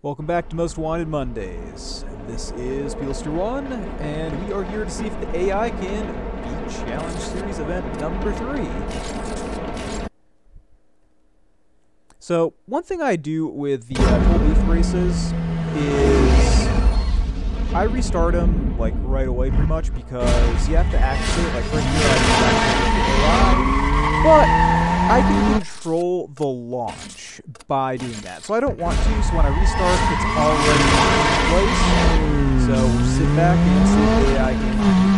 Welcome back to Most Wanted Mondays. This is Peelster One, and we are here to see if the AI can beat Challenge Series event number three. So, one thing I do with the tollbooth races is I restart them like right away, pretty much, because you have to activate like right here. But I can control the launch by doing that. So I don't want to, so when I restart, it's already in place. So sit back and see if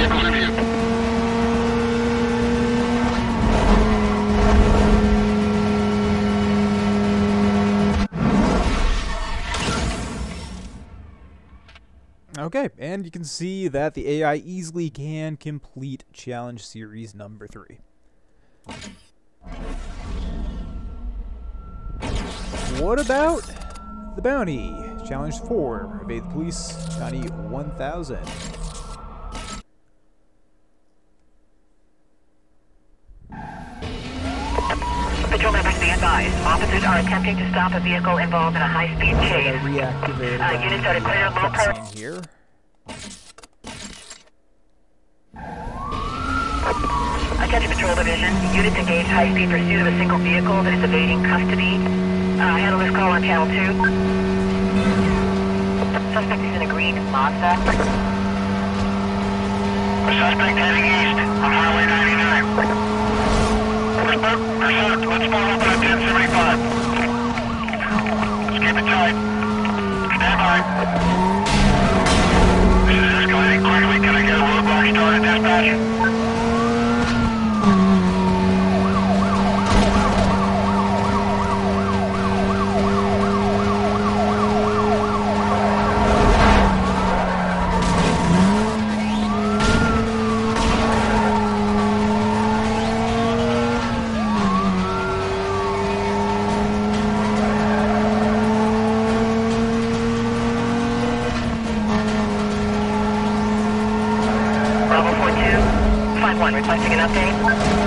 Okay, and you can see that the AI easily can complete challenge series number three. What about the bounty? Challenge 4. Evade the police. Bounty 1000. Patrolman, be advised. Officers are attempting to stop a vehicle involved in a high-speed chase. Uh, units are declared low. Here. Attention Patrol Division. Units engage high-speed pursuit of a single vehicle that is evading custody. Uh, handle this call on Channel 2. Suspect is in a green Mazda. The suspect heading east on Highway 99. Pursuit, let's follow up at 1075. Let's keep it tight. Stand by. This is escalating quickly. Can I get a roadblock started, dispatch? Requesting an update.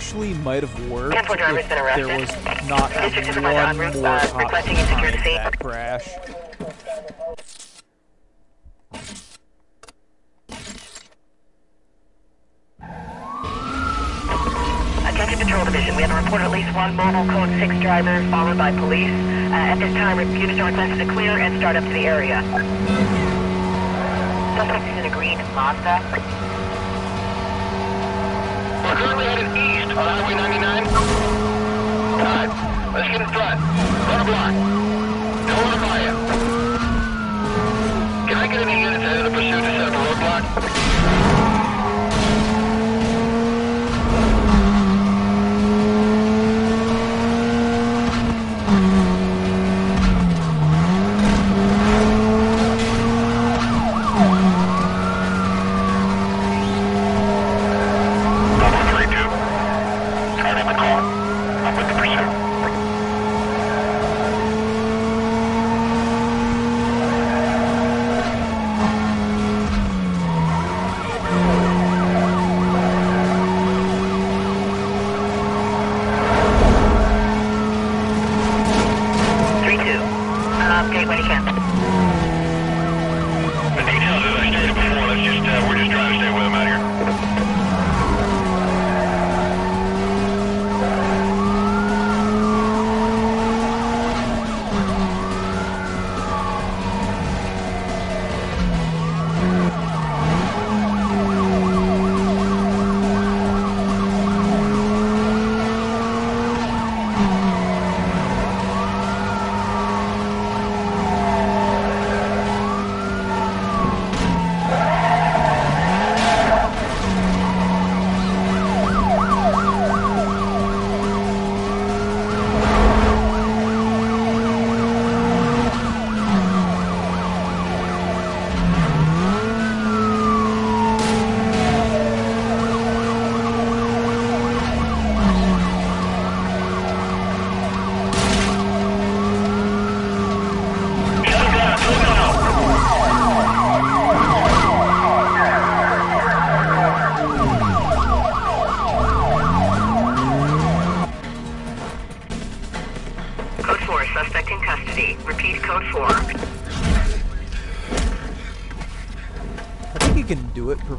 Actually might have worked if there was not one more uh, cop requesting you secure the behind that crash. Attention Patrol Division, we have a report of at least one mobile code 6 driver followed by police. Uh, at this time, units are requested to clear and start up to the area. Suspect is in a green Mazda. Highway 99. Alright, let's get in front. Run a block.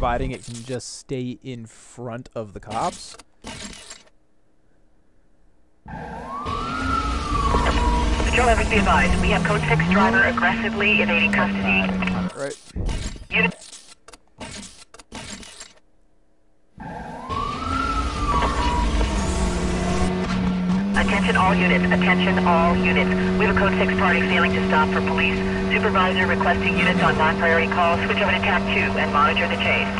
Providing it can just stay in front of the cops. Patrol be advised, we have code 6 driver aggressively evading custody. Right. Attention all units, attention all units. We have a code 6 party failing to stop for police. Supervisor requesting units on non-priority calls. Switch over to tab 2 and monitor the chase.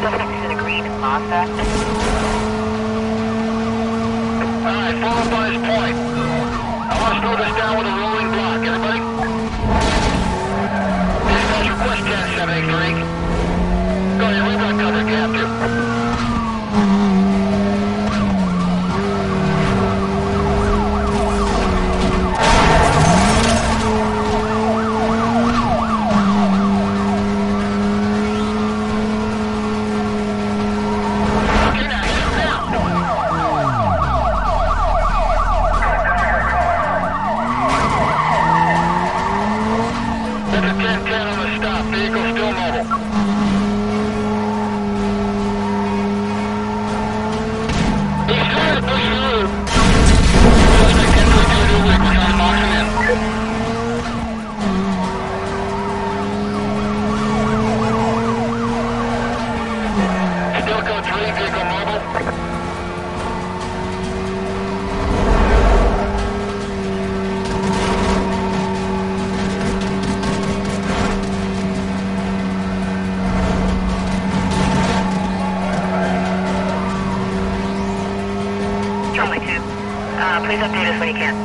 Suspect is in a green Mazda. Alright, follow up on his point. I want to slow this down with a rolling block. Please update us when you can.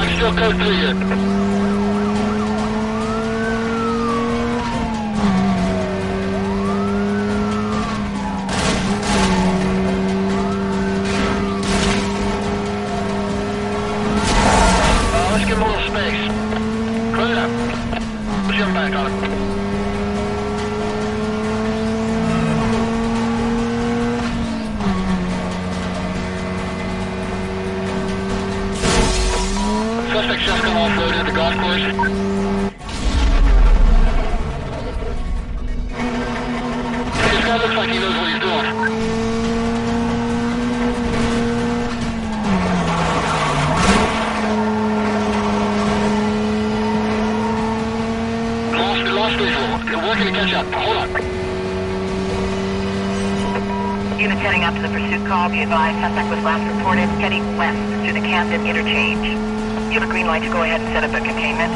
I still get through a little space. Clear it up. Jump back on. Heading up to the pursuit call. Be advised, suspect was last reported heading west through the Camden interchange. You have a green light to go ahead and set up a containment.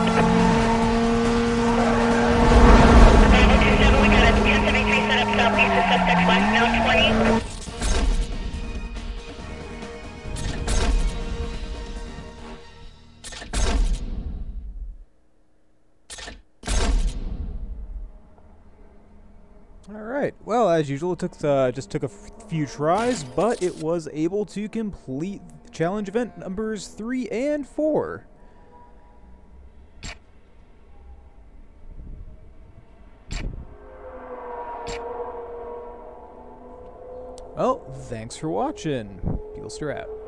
Bravo 27, we got a 1073 set up southeast of suspect's last as usual, it took uh, just took a few tries, but it was able to complete challenge event numbers three and four. Well, thanks for watching. Peelster out.